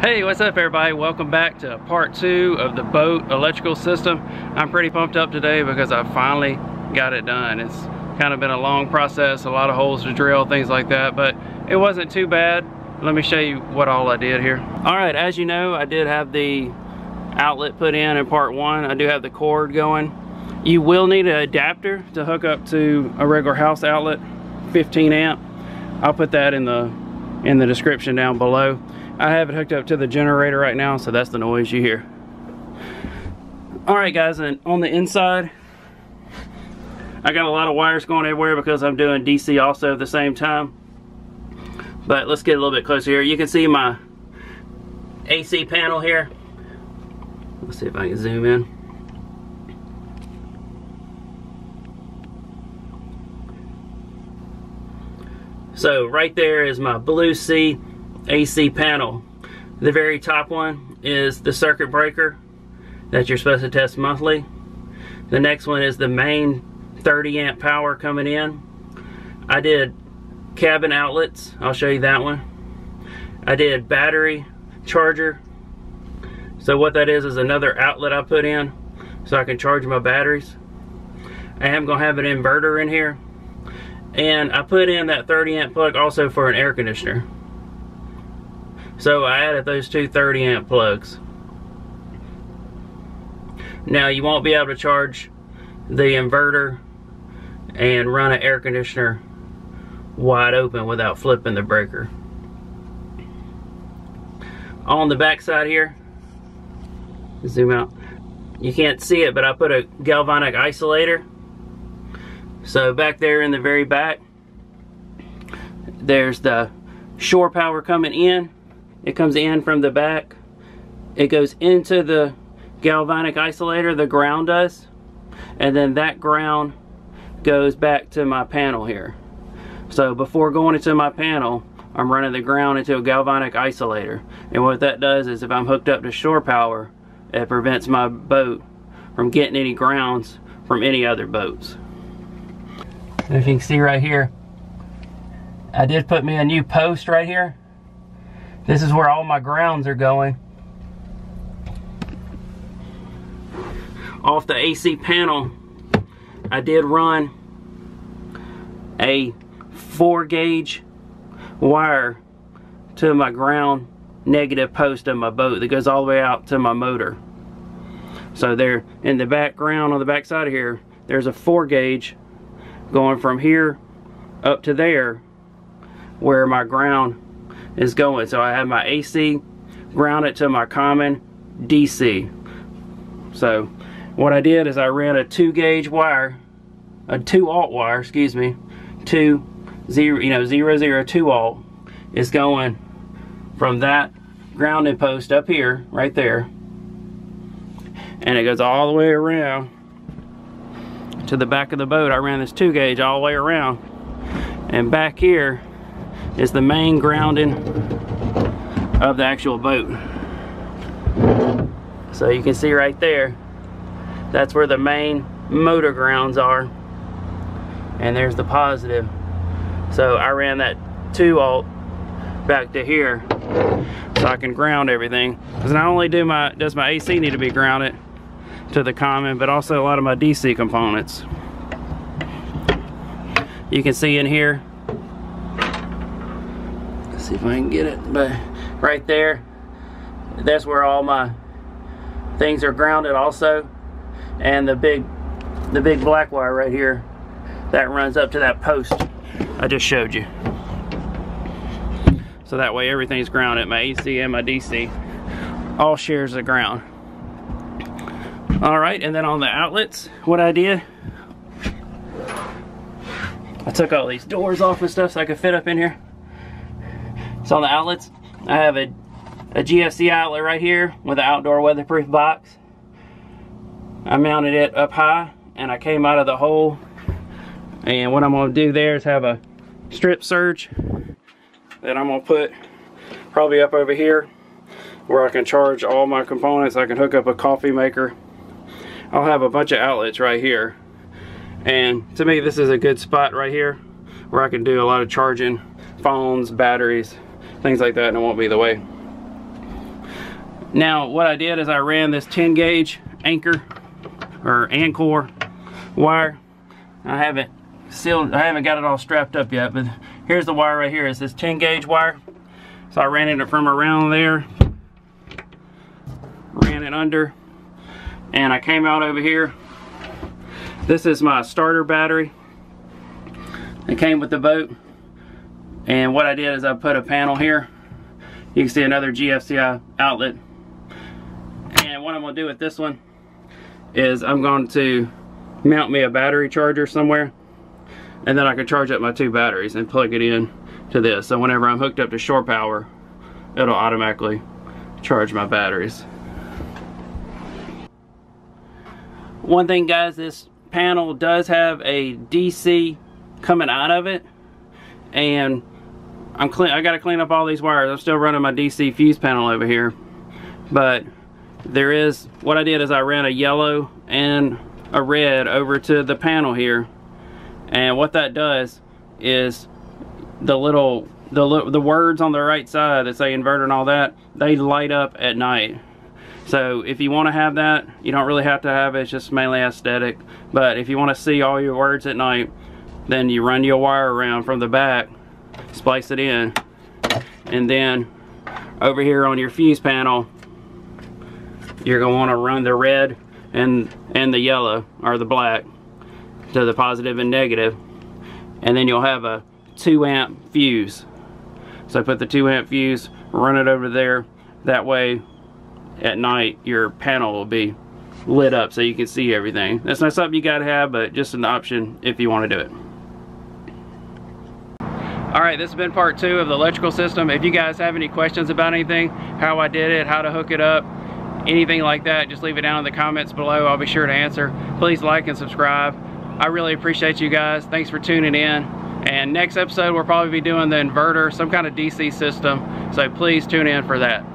Hey, what's up everybody? Welcome back to part two of the boat electrical system. I'm pretty pumped up today because I finally got it done. It's kind of been a long process, a lot of holes to drill, things like that, but it wasn't too bad. Let me show you what all I did here. All right, as you know, I did have the outlet put in in part one. I do have the cord going. You will need an adapter to hook up to a regular house outlet, 15 amp. I'll put that in the in the description down below. I have it hooked up to the generator right now, so that's the noise you hear. All right, guys, and on the inside, I got a lot of wires going everywhere because I'm doing DC also at the same time. But let's get a little bit closer here. You can see my AC panel here. Let's see if I can zoom in. So right there is my Blue Sea AC panel. The very top one is the circuit breaker that you're supposed to test monthly. The next one is the main 30 amp power coming in. I did cabin outlets. I'll show you that one. I did battery charger. So what that is is another outlet I put in so I can charge my batteries. I am going to have an inverter in here. And I put in that 30 amp plug also for an air conditioner. So I added those two 30 amp plugs. Now you won't be able to charge the inverter and run an air conditioner wide open without flipping the breaker. On the back side here, zoom out, you can't see it, but I put a galvanic isolator. So back there in the very back, there's the shore power coming in it comes in from the back. It goes into the galvanic isolator, the ground does. And then that ground goes back to my panel here. So before going into my panel, I'm running the ground into a galvanic isolator. And what that does is if I'm hooked up to shore power, it prevents my boat from getting any grounds from any other boats. If you can see right here, I did put me a new post right here. This is where all my grounds are going. Off the AC panel, I did run a four gauge wire to my ground negative post of my boat that goes all the way out to my motor. So there in the background on the back side of here, there's a four gauge going from here up to there where my ground is going. So I have my AC grounded to my common DC. So what I did is I ran a two gauge wire, a two aught wire, excuse me, two zero, you know, zero zero two aught is going from that grounded post up here, right there, and it goes all the way around to the back of the boat. I ran this two gauge all the way around, and back here is the main grounding of the actual boat. So you can see right there, that's where the main motor grounds are. And there's the positive. So I ran that 2 aught back to here so I can ground everything. Because not only do my does my AC need to be grounded to the common, but also a lot of my DC components. You can see in here, let's see if I can get it, but right there, that's where all my things are grounded also. And the big, the big black wire right here, that runs up to that post I just showed you. So that way everything's grounded, my AC and my DC, all shares the ground. All right, and then on the outlets, what I did, I took all these doors off and stuff so I could fit up in here. So on the outlets, I have a, a GFC outlet right here with an outdoor weatherproof box. I mounted it up high and I came out of the hole. And what I'm gonna do there is have a strip surge that I'm gonna put probably up over here where I can charge all my components. I can hook up a coffee maker. I'll have a bunch of outlets right here. And to me, this is a good spot right here where I can do a lot of charging phones, batteries, things like that and it won't be the way. Now what I did is I ran this 10 gauge anchor or Ancor wire. I haven't sealed, I haven't got it all strapped up yet, but here's the wire right here. It's this 10 gauge wire. So I ran it from around there, ran it under, and I came out over here. This is my starter battery. It came with the boat. And what I did is I put a panel here. You can see another GFCI outlet. And what I'm gonna do with this one is I'm going to mount me a battery charger somewhere and then I can charge up my two batteries and plug it in to this. So whenever I'm hooked up to shore power, it'll automatically charge my batteries. One thing guys, this panel does have a DC coming out of it and I'm clean I gotta clean up all these wires. I'm still running my DC fuse panel over here. But there is what I did is I ran a yellow and a red over to the panel here and what that does is the little the the words on the right side that say inverter and all that they light up at night so if you want to have that you don't really have to have it it's just mainly aesthetic. But if you want to see all your words at night then you run your wire around from the back splice it in and then over here on your fuse panel you're going to want to run the red and and the yellow or the black to the positive and negative. And then you'll have a 2 amp fuse. So put the 2 amp fuse run it over there. That way at night your panel will be lit up so you can see everything that's not something you gotta have but just an option if you want to do it Alright, this has been part two of the electrical system. If you guys have any questions about anything, how I did it, how to hook it up, anything like that, just leave it down in the comments below. I'll be sure to answer. Please like and subscribe. I really appreciate you guys. Thanks for tuning in. And next episode, we'll probably be doing the inverter, some kind of DC system. So please tune in for that.